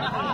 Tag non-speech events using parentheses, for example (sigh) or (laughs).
Exactly. (laughs)